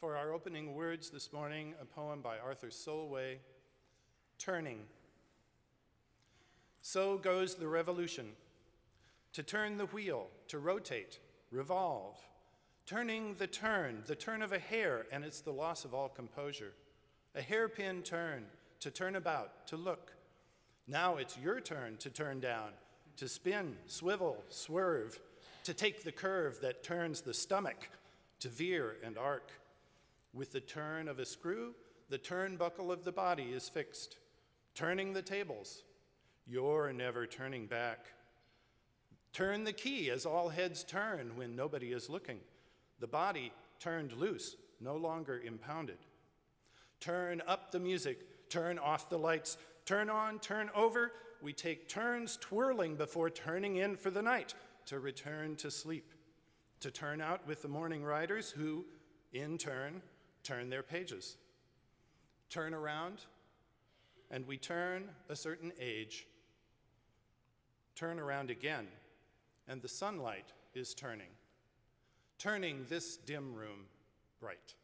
For our opening words this morning, a poem by Arthur Solway, Turning. So goes the revolution to turn the wheel, to rotate, revolve, turning the turn, the turn of a hair, and it's the loss of all composure. A hairpin turn, to turn about, to look. Now it's your turn to turn down, to spin, swivel, swerve, to take the curve that turns the stomach, to veer and arc. With the turn of a screw, the turnbuckle of the body is fixed. Turning the tables, you're never turning back. Turn the key as all heads turn when nobody is looking. The body turned loose, no longer impounded. Turn up the music, turn off the lights, turn on, turn over. We take turns twirling before turning in for the night to return to sleep, to turn out with the morning riders who, in turn, turn their pages. Turn around, and we turn a certain age. Turn around again, and the sunlight is turning, turning this dim room bright.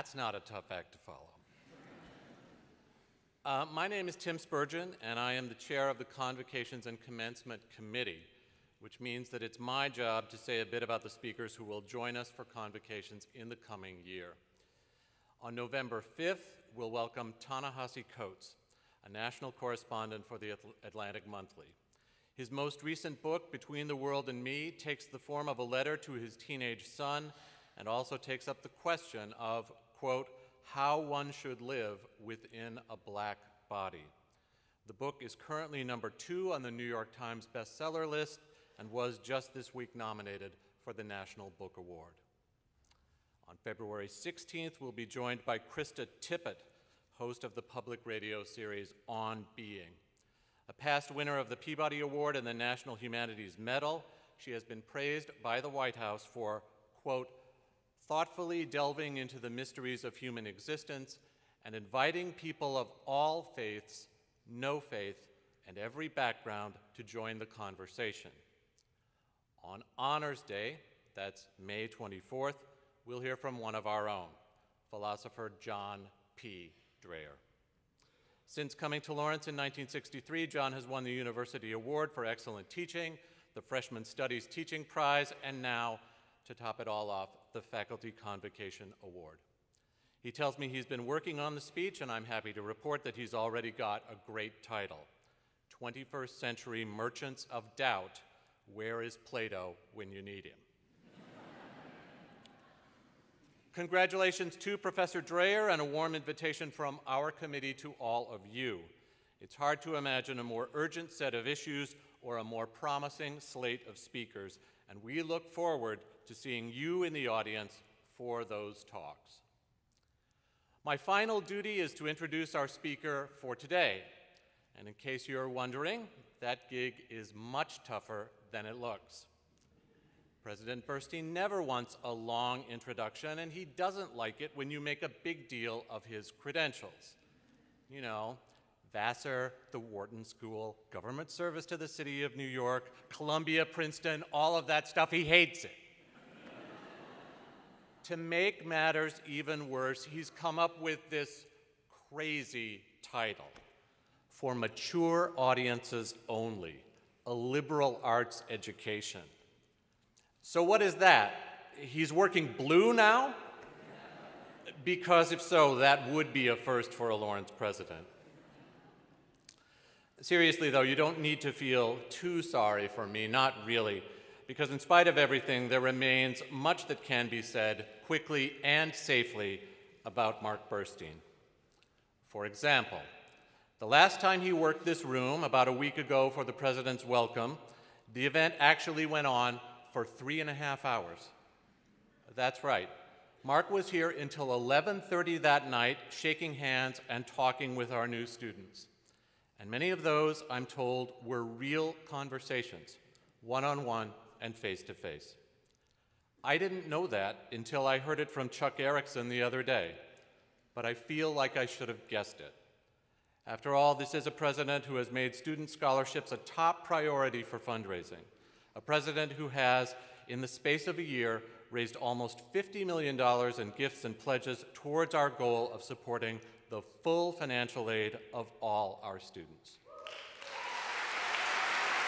That's not a tough act to follow. Uh, my name is Tim Spurgeon, and I am the chair of the Convocations and Commencement Committee, which means that it's my job to say a bit about the speakers who will join us for convocations in the coming year. On November 5th, we'll welcome Ta-Nehisi Coates, a national correspondent for the Atlantic Monthly. His most recent book, Between the World and Me, takes the form of a letter to his teenage son and also takes up the question of, quote, how One Should Live Within a Black Body. The book is currently number two on the New York Times bestseller list and was just this week nominated for the National Book Award. On February 16th, we'll be joined by Krista Tippett, host of the public radio series On Being. A past winner of the Peabody Award and the National Humanities Medal, she has been praised by the White House for, quote, thoughtfully delving into the mysteries of human existence and inviting people of all faiths, no faith, and every background to join the conversation. On Honors Day, that's May 24th, we'll hear from one of our own, philosopher John P. Dreher. Since coming to Lawrence in 1963, John has won the University Award for Excellent Teaching, the Freshman Studies Teaching Prize, and now, to top it all off, the Faculty Convocation Award. He tells me he's been working on the speech, and I'm happy to report that he's already got a great title 21st Century Merchants of Doubt Where is Plato When You Need Him? Congratulations to Professor Dreher and a warm invitation from our committee to all of you. It's hard to imagine a more urgent set of issues or a more promising slate of speakers, and we look forward to seeing you in the audience for those talks. My final duty is to introduce our speaker for today. And in case you're wondering, that gig is much tougher than it looks. President Burstein never wants a long introduction, and he doesn't like it when you make a big deal of his credentials. You know, Vassar, the Wharton School, government service to the city of New York, Columbia, Princeton, all of that stuff, he hates it. To make matters even worse, he's come up with this crazy title for mature audiences only, a liberal arts education. So, what is that? He's working blue now? Because if so, that would be a first for a Lawrence president. Seriously, though, you don't need to feel too sorry for me, not really because in spite of everything, there remains much that can be said quickly and safely about Mark Burstein. For example, the last time he worked this room, about a week ago for the president's welcome, the event actually went on for three and a half hours. That's right. Mark was here until 11:30 that night, shaking hands and talking with our new students. And many of those, I'm told, were real conversations, one-on-one and face to face. I didn't know that until I heard it from Chuck Erickson the other day, but I feel like I should have guessed it. After all, this is a president who has made student scholarships a top priority for fundraising, a president who has, in the space of a year, raised almost $50 million in gifts and pledges towards our goal of supporting the full financial aid of all our students.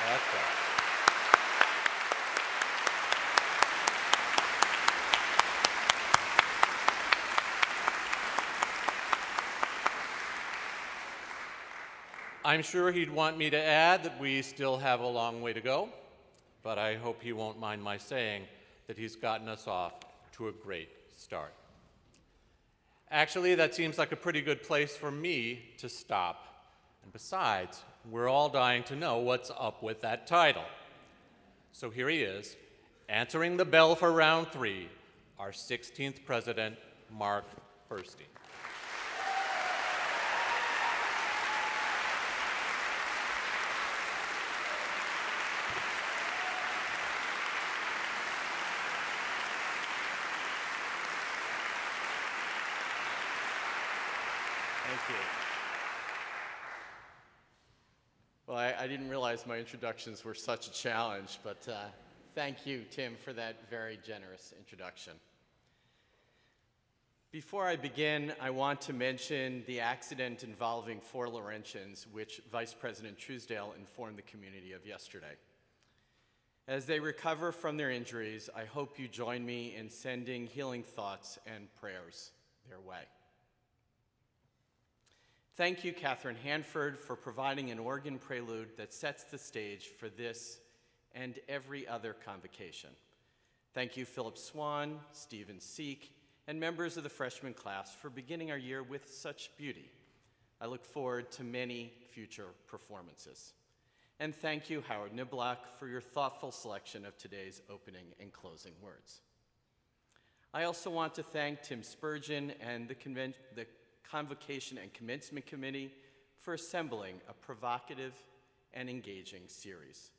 That's right. I'm sure he'd want me to add that we still have a long way to go, but I hope he won't mind my saying that he's gotten us off to a great start. Actually, that seems like a pretty good place for me to stop. And besides, we're all dying to know what's up with that title. So here he is, answering the bell for round three, our 16th president, Mark Burstein. My introductions were such a challenge, but uh, thank you, Tim, for that very generous introduction. Before I begin, I want to mention the accident involving four Laurentians, which Vice President Truesdell informed the community of yesterday. As they recover from their injuries, I hope you join me in sending healing thoughts and prayers their way. Thank you, Catherine Handford, for providing an organ prelude that sets the stage for this and every other convocation. Thank you, Philip Swan, Stephen Sieck, and members of the freshman class for beginning our year with such beauty. I look forward to many future performances. And thank you, Howard Niblock, for your thoughtful selection of today's opening and closing words. I also want to thank Tim Spurgeon and the, the Convocation and Commencement Committee for assembling a provocative and engaging series.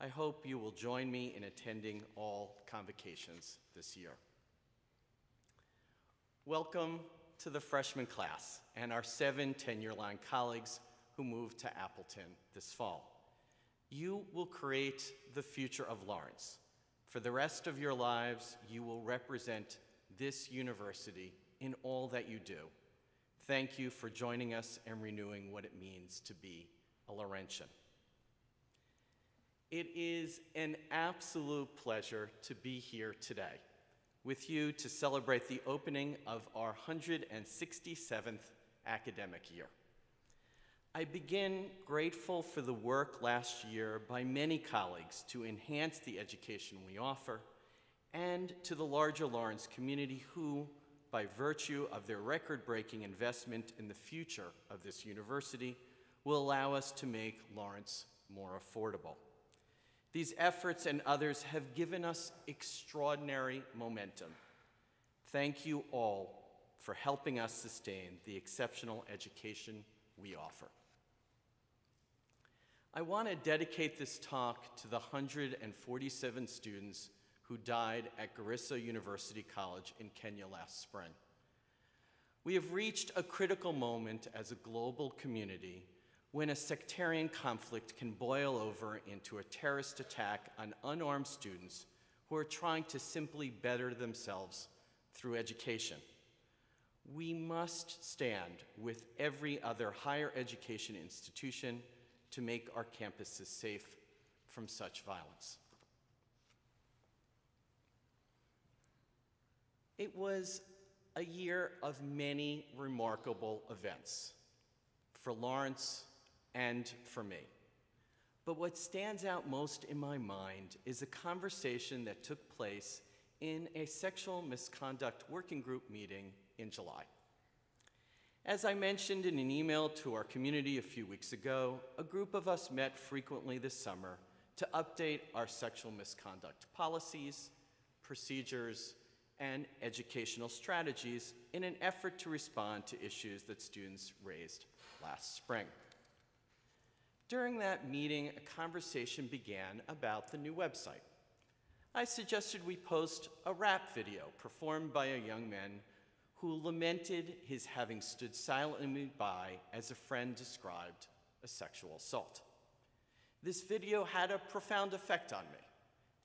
I hope you will join me in attending all convocations this year. Welcome to the freshman class and our seven tenure line colleagues who moved to Appleton this fall. You will create the future of Lawrence. For the rest of your lives, you will represent this university in all that you do. Thank you for joining us and renewing what it means to be a Laurentian. It is an absolute pleasure to be here today with you to celebrate the opening of our 167th academic year. I begin grateful for the work last year by many colleagues to enhance the education we offer and to the larger Lawrence community who, by virtue of their record-breaking investment in the future of this university, will allow us to make Lawrence more affordable. These efforts and others have given us extraordinary momentum. Thank you all for helping us sustain the exceptional education we offer. I want to dedicate this talk to the 147 students who died at Garissa University College in Kenya last spring. We have reached a critical moment as a global community when a sectarian conflict can boil over into a terrorist attack on unarmed students who are trying to simply better themselves through education. We must stand with every other higher education institution to make our campuses safe from such violence. It was a year of many remarkable events for Lawrence, and for me. But what stands out most in my mind is a conversation that took place in a sexual misconduct working group meeting in July. As I mentioned in an email to our community a few weeks ago, a group of us met frequently this summer to update our sexual misconduct policies, procedures, and educational strategies in an effort to respond to issues that students raised last spring. During that meeting, a conversation began about the new website. I suggested we post a rap video performed by a young man who lamented his having stood silently by as a friend described a sexual assault. This video had a profound effect on me,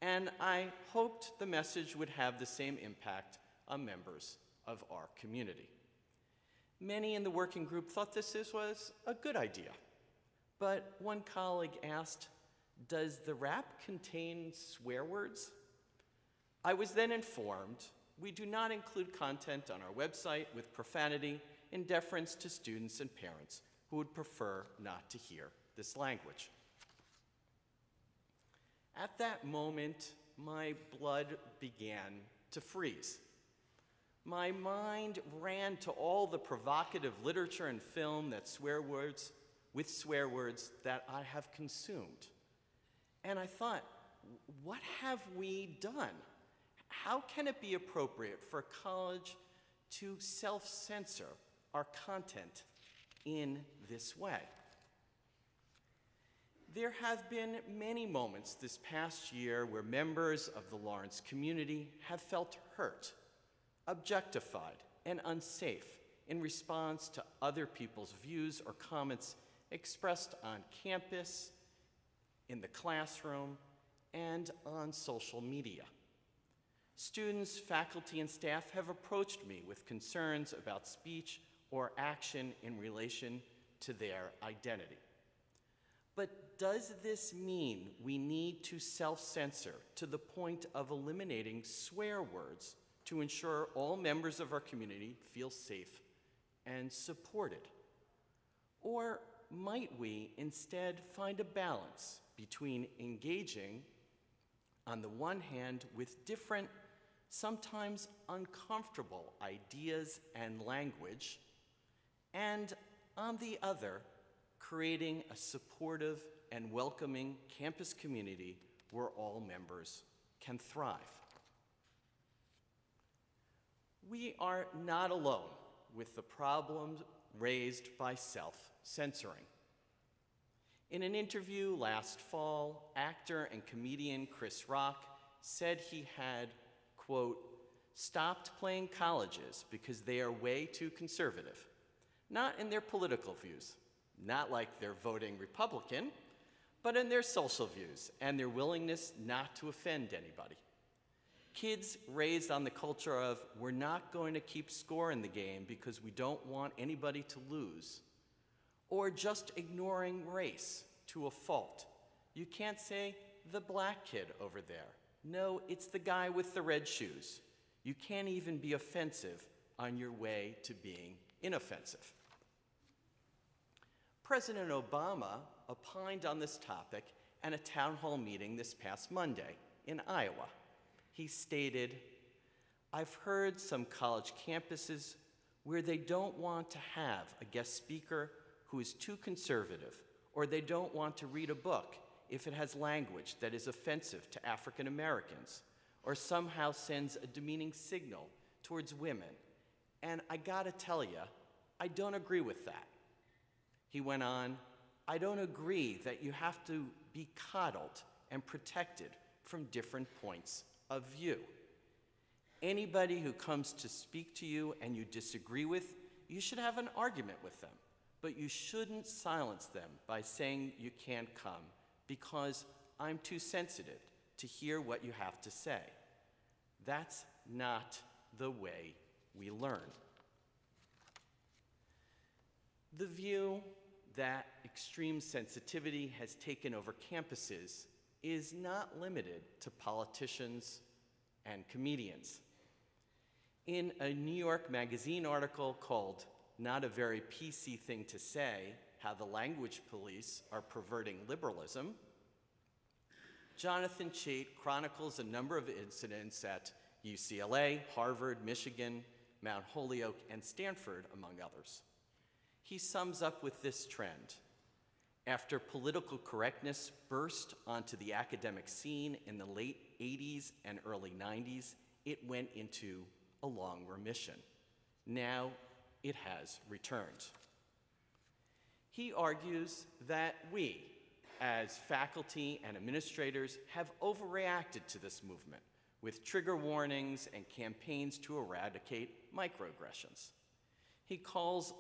and I hoped the message would have the same impact on members of our community. Many in the working group thought this was a good idea. But one colleague asked, Does the rap contain swear words? I was then informed we do not include content on our website with profanity in deference to students and parents who would prefer not to hear this language. At that moment, my blood began to freeze. My mind ran to all the provocative literature and film that swear words with swear words that I have consumed. And I thought, what have we done? How can it be appropriate for college to self censor our content in this way? There have been many moments this past year where members of the Lawrence community have felt hurt, objectified, and unsafe in response to other people's views or comments expressed on campus, in the classroom, and on social media. Students, faculty, and staff have approached me with concerns about speech or action in relation to their identity. But does this mean we need to self censor to the point of eliminating swear words to ensure all members of our community feel safe and supported? Or might we instead find a balance between engaging, on the one hand, with different, sometimes uncomfortable ideas and language, and on the other, creating a supportive and welcoming campus community where all members can thrive? We are not alone with the problems raised by self censoring. In an interview last fall, actor and comedian Chris Rock said he had, quote, stopped playing colleges because they are way too conservative. Not in their political views, not like they're voting Republican, but in their social views and their willingness not to offend anybody. Kids raised on the culture of we're not going to keep score in the game because we don't want anybody to lose, or just ignoring race to a fault. You can't say the black kid over there. No, it's the guy with the red shoes. You can't even be offensive on your way to being inoffensive. President Obama opined on this topic at a town hall meeting this past Monday in Iowa he stated, I've heard some college campuses where they don't want to have a guest speaker who is too conservative, or they don't want to read a book if it has language that is offensive to African Americans, or somehow sends a demeaning signal towards women. And I gotta tell you, I don't agree with that. He went on, I don't agree that you have to be coddled and protected from different points of view. Anybody who comes to speak to you and you disagree with, you should have an argument with them. But you shouldn't silence them by saying you can't come because I'm too sensitive to hear what you have to say. That's not the way we learn. The view that extreme sensitivity has taken over campuses is not limited to politicians and comedians. In a New York Magazine article called Not a Very PC Thing to Say How the Language Police Are Perverting Liberalism, Jonathan Chait chronicles a number of incidents at UCLA, Harvard, Michigan, Mount Holyoke, and Stanford, among others. He sums up with this trend. After political correctness burst onto the academic scene in the late 80s and early 90s, it went into a long remission. Now it has returned. He argues that we, as faculty and administrators, have overreacted to this movement with trigger warnings and campaigns to eradicate microaggressions. He calls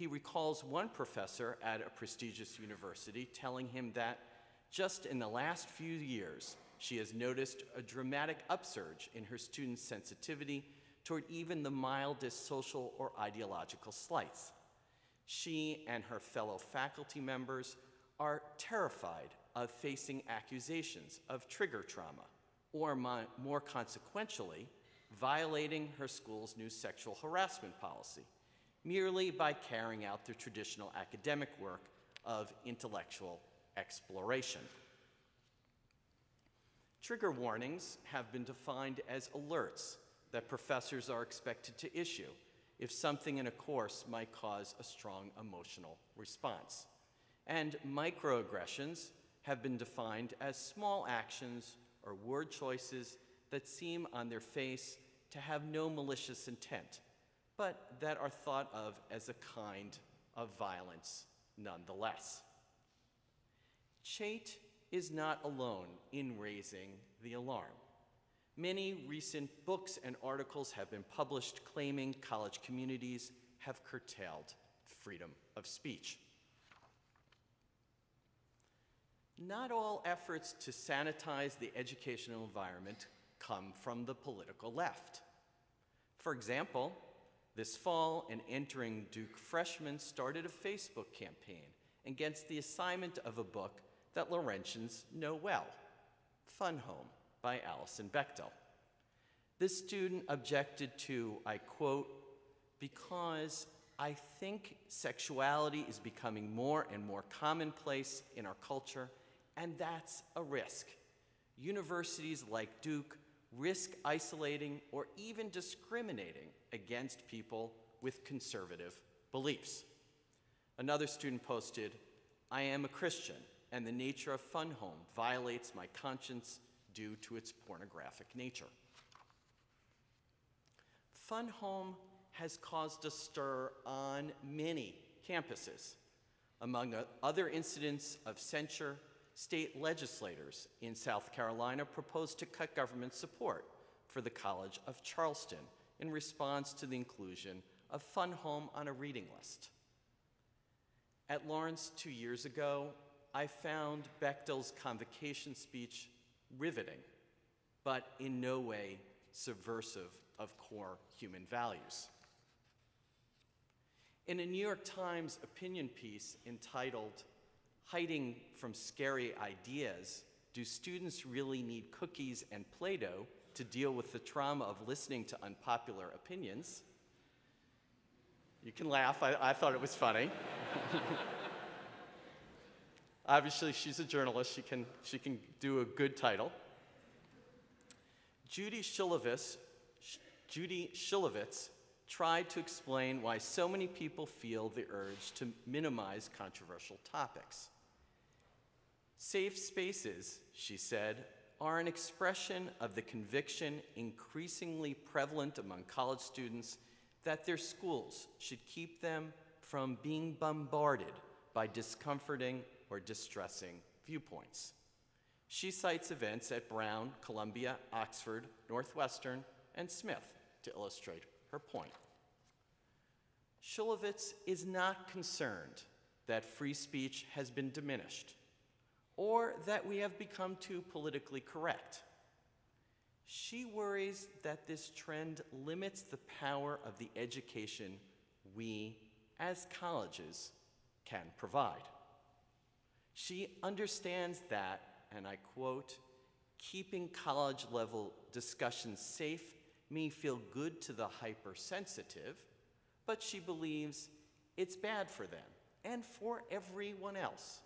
he recalls one professor at a prestigious university telling him that just in the last few years, she has noticed a dramatic upsurge in her students' sensitivity toward even the mildest social or ideological slights. She and her fellow faculty members are terrified of facing accusations of trigger trauma, or more consequentially, violating her school's new sexual harassment policy merely by carrying out their traditional academic work of intellectual exploration. Trigger warnings have been defined as alerts that professors are expected to issue if something in a course might cause a strong emotional response. And microaggressions have been defined as small actions or word choices that seem on their face to have no malicious intent but that are thought of as a kind of violence nonetheless. Chait is not alone in raising the alarm. Many recent books and articles have been published claiming college communities have curtailed freedom of speech. Not all efforts to sanitize the educational environment come from the political left. For example, this fall, an entering Duke freshman started a Facebook campaign against the assignment of a book that Laurentians know well, Fun Home by Alison Bechdel. This student objected to, I quote, because I think sexuality is becoming more and more commonplace in our culture, and that's a risk. Universities like Duke risk isolating or even discriminating against people with conservative beliefs. Another student posted, I am a Christian, and the nature of Fun Home violates my conscience due to its pornographic nature. Fun Home has caused a stir on many campuses. Among other incidents of censure, state legislators in South Carolina proposed to cut government support for the College of Charleston in response to the inclusion of Fun Home on a reading list. At Lawrence two years ago, I found Bechdel's convocation speech riveting, but in no way subversive of core human values. In a New York Times opinion piece entitled Hiding from Scary Ideas Do Students Really Need Cookies and Play Doh to Deal with the Trauma of Listening to Unpopular Opinions? You can laugh, I, I thought it was funny. Obviously, she's a journalist, she can, she can do a good title. Judy Shulevitz, Judy Shulevitz tried to explain why so many people feel the urge to minimize controversial topics. Safe spaces, she said, are an expression of the conviction increasingly prevalent among college students that their schools should keep them from being bombarded by discomforting or distressing viewpoints. She cites events at Brown, Columbia, Oxford, Northwestern, and Smith to illustrate her point. Shulevitz is not concerned that free speech has been diminished or that we have become too politically correct. She worries that this trend limits the power of the education we, as colleges, can provide. She understands that, and I quote, keeping college level discussions safe may feel good to the hypersensitive, but she believes it's bad for them and for everyone else.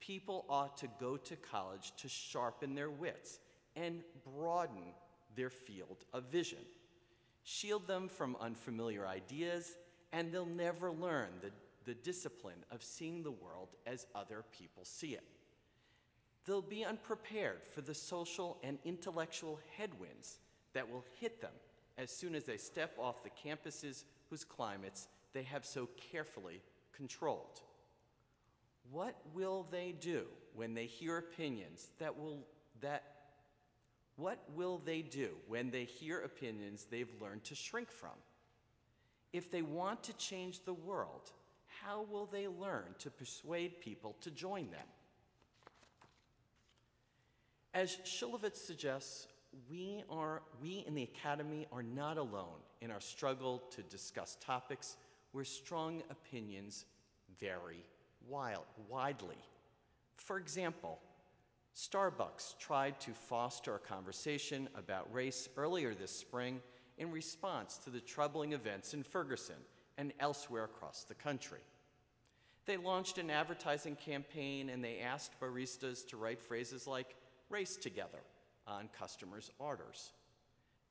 People ought to go to college to sharpen their wits and broaden their field of vision. Shield them from unfamiliar ideas, and they'll never learn the, the discipline of seeing the world as other people see it. They'll be unprepared for the social and intellectual headwinds that will hit them as soon as they step off the campuses whose climates they have so carefully controlled. What will they do when they hear opinions that will that what will they do when they hear opinions they've learned to shrink from? If they want to change the world, how will they learn to persuade people to join them? As Shulevitz suggests, we, are, we in the Academy are not alone in our struggle to discuss topics where strong opinions vary wild, widely. For example, Starbucks tried to foster a conversation about race earlier this spring in response to the troubling events in Ferguson and elsewhere across the country. They launched an advertising campaign and they asked baristas to write phrases like race together on customers' orders.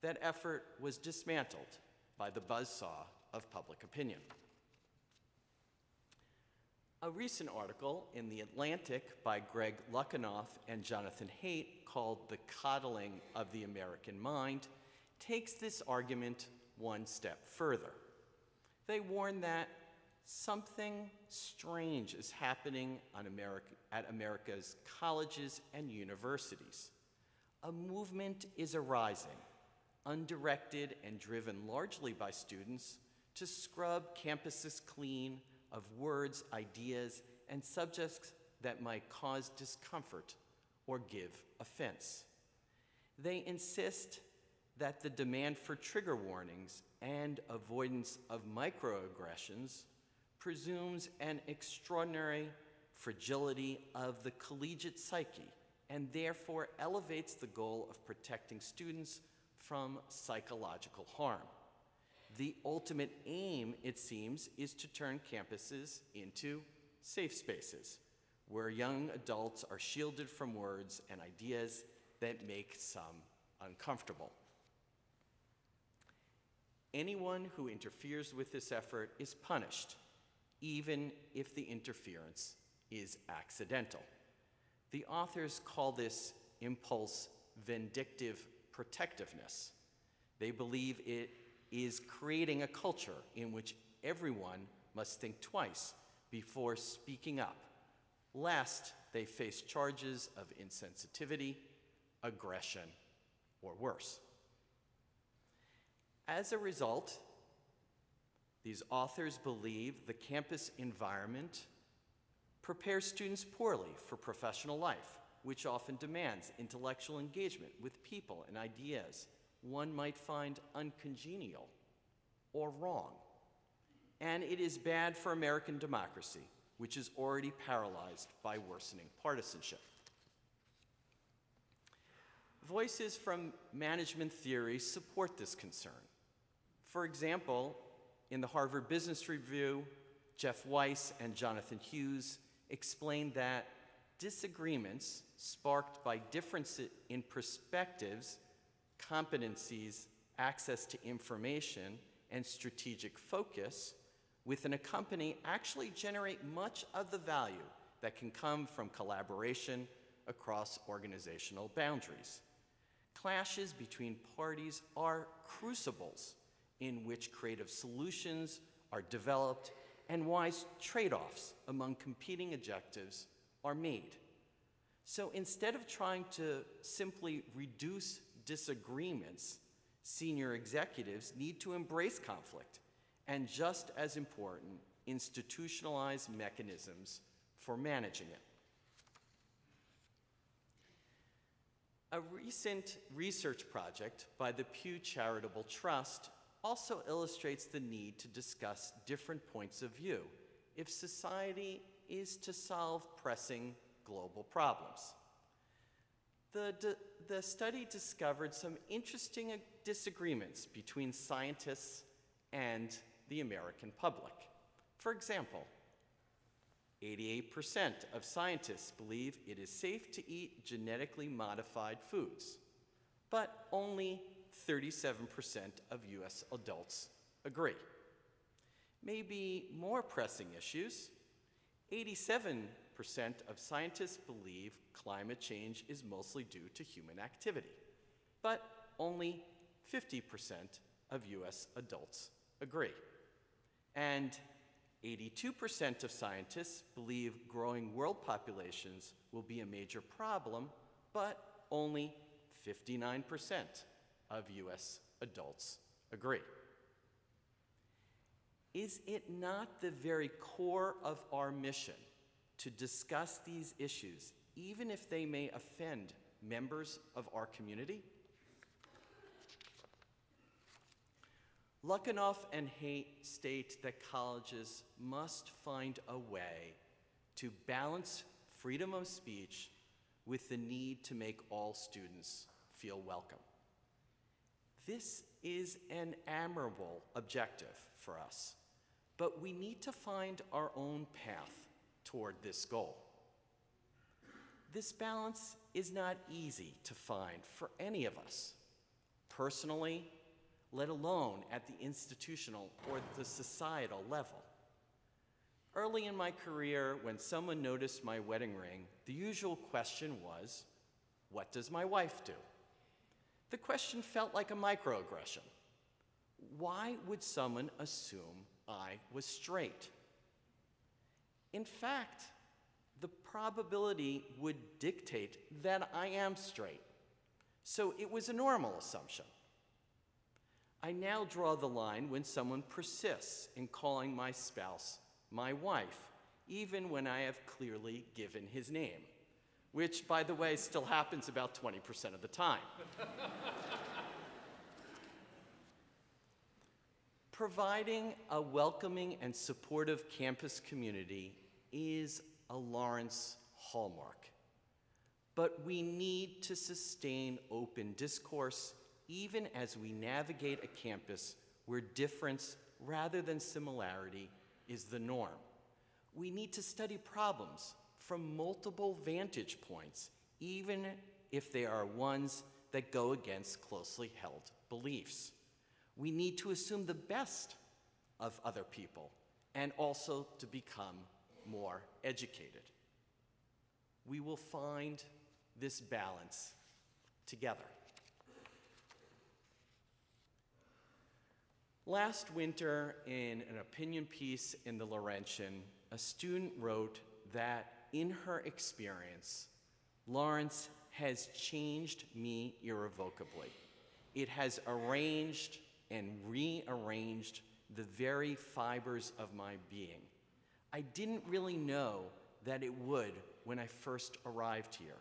That effort was dismantled by the buzzsaw of public opinion. A recent article in The Atlantic by Greg Lukianoff and Jonathan Haidt called The Coddling of the American Mind takes this argument one step further. They warn that something strange is happening America, at America's colleges and universities. A movement is arising, undirected and driven largely by students, to scrub campuses clean of words, ideas, and subjects that might cause discomfort or give offense. They insist that the demand for trigger warnings and avoidance of microaggressions presumes an extraordinary fragility of the collegiate psyche and therefore elevates the goal of protecting students from psychological harm. The ultimate aim, it seems, is to turn campuses into safe spaces where young adults are shielded from words and ideas that make some uncomfortable. Anyone who interferes with this effort is punished, even if the interference is accidental. The authors call this impulse vindictive protectiveness. They believe it is creating a culture in which everyone must think twice before speaking up, lest they face charges of insensitivity, aggression, or worse. As a result, these authors believe the campus environment prepares students poorly for professional life, which often demands intellectual engagement with people and ideas one might find uncongenial or wrong. And it is bad for American democracy, which is already paralyzed by worsening partisanship. Voices from management theory support this concern. For example, in the Harvard Business Review, Jeff Weiss and Jonathan Hughes explained that disagreements sparked by differences in perspectives, competencies, access to information, and strategic focus within a company actually generate much of the value that can come from collaboration across organizational boundaries. Clashes between parties are crucibles in which creative solutions are developed and wise trade offs among competing objectives are made. So instead of trying to simply reduce disagreements, senior executives need to embrace conflict and, just as important, institutionalize mechanisms for managing it. A recent research project by the Pew Charitable Trust also illustrates the need to discuss different points of view if society is to solve pressing global problems. The, the study discovered some interesting uh, disagreements between scientists and the American public. For example, 88% of scientists believe it is safe to eat genetically modified foods, but only 37% of US adults agree. Maybe more pressing issues 87% of scientists believe climate change is mostly due to human activity, but only 50% of US adults agree. And 82% of scientists believe growing world populations will be a major problem, but only 59% of US adults agree. Is it not the very core of our mission to discuss these issues, even if they may offend members of our community? Lukianoff and Haidt state that colleges must find a way to balance freedom of speech with the need to make all students feel welcome. This is an admirable objective for us, but we need to find our own path toward this goal. This balance is not easy to find for any of us, personally, let alone at the institutional or the societal level. Early in my career, when someone noticed my wedding ring, the usual question was, What does my wife do? The question felt like a microaggression. Why would someone assume I was straight? In fact, the probability would dictate that I am straight. So it was a normal assumption. I now draw the line when someone persists in calling my spouse my wife, even when I have clearly given his name which, by the way, still happens about 20% of the time. Providing a welcoming and supportive campus community is a Lawrence hallmark. But we need to sustain open discourse even as we navigate a campus where difference rather than similarity is the norm. We need to study problems from multiple vantage points, even if they are ones that go against closely held beliefs. We need to assume the best of other people and also to become more educated. We will find this balance together. Last winter, in an opinion piece in the Laurentian, a student wrote that in her experience, Lawrence has changed me irrevocably. It has arranged and rearranged the very fibers of my being. I didn't really know that it would when I first arrived here.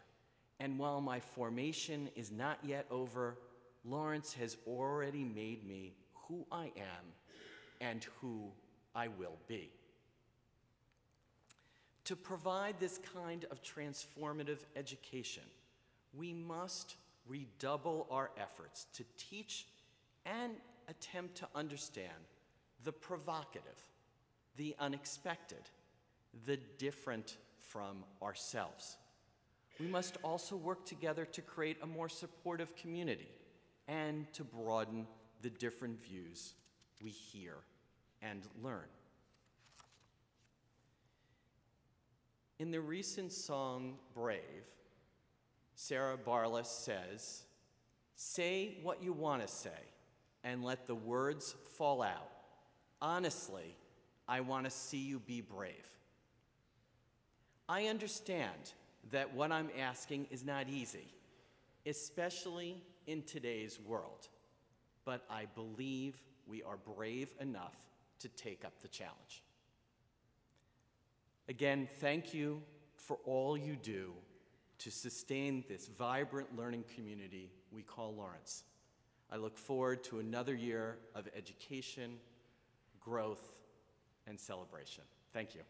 And while my formation is not yet over, Lawrence has already made me who I am and who I will be. To provide this kind of transformative education, we must redouble our efforts to teach and attempt to understand the provocative, the unexpected, the different from ourselves. We must also work together to create a more supportive community and to broaden the different views we hear and learn. In the recent song Brave, Sarah Bareilles says, Say what you want to say and let the words fall out. Honestly, I want to see you be brave. I understand that what I'm asking is not easy, especially in today's world, but I believe we are brave enough to take up the challenge. Again, thank you for all you do to sustain this vibrant learning community we call Lawrence. I look forward to another year of education, growth, and celebration. Thank you.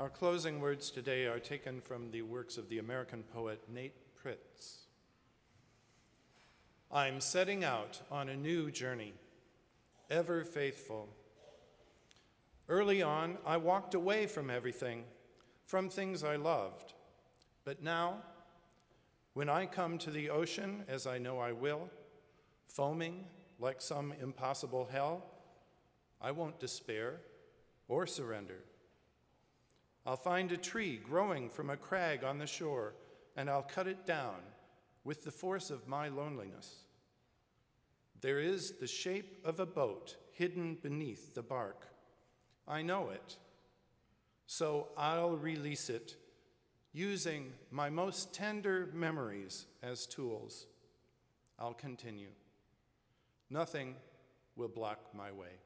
Our closing words today are taken from the works of the American poet Nate Pritts. I'm setting out on a new journey, ever faithful. Early on, I walked away from everything, from things I loved. But now, when I come to the ocean, as I know I will, foaming like some impossible hell, I won't despair or surrender. I'll find a tree growing from a crag on the shore, and I'll cut it down with the force of my loneliness. There is the shape of a boat hidden beneath the bark. I know it. So I'll release it using my most tender memories as tools. I'll continue. Nothing will block my way.